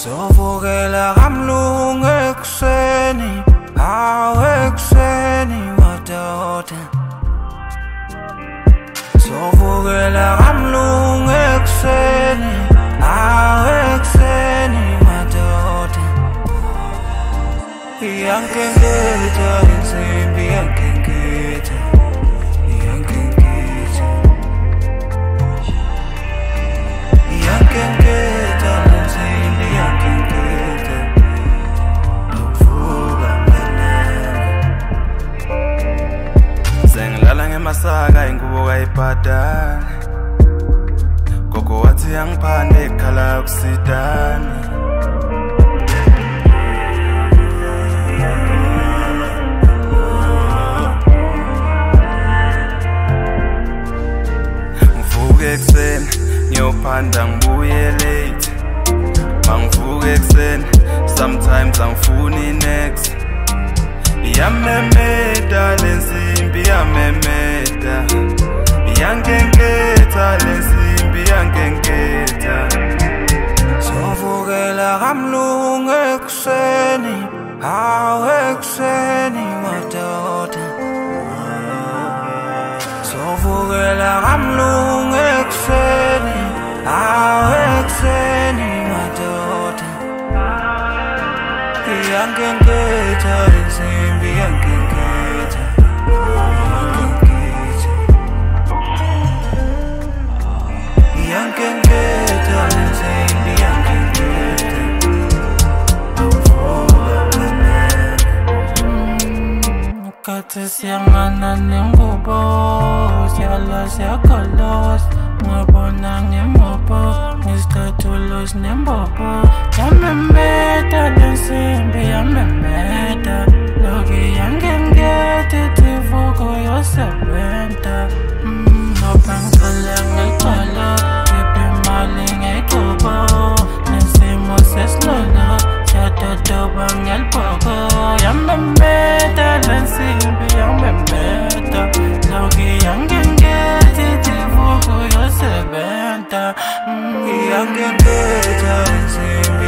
Sovukela kamlungu ekuseni Hawu ekuseni madoda Sovukela kamlungu ekuseni Hawu ekuseni madoda Iyankenketha ingubo kayibhadali Gogo wathi yangiphande ekhala akusidani Ngivuke ekuseni ngiyophanda ngibuye late. Mangivuke ekuseni sometimes angifuni next. Iyamemeda lensimbi iyamemeda. Iyankenketha lensimbi iyankenketha Sovukela kamlungu ekuseni Hawu ekuseni madoda. Sovukela kamlungu ekuseni Hawu ekuseni madoda. Iyankenketha insimbi iyankenketha mntanami Khathi siyangana nengubo Siyala siyakholos Ngabona ngemobo Ngesikhathulo sinembobo Yamemeta Y aunque te eches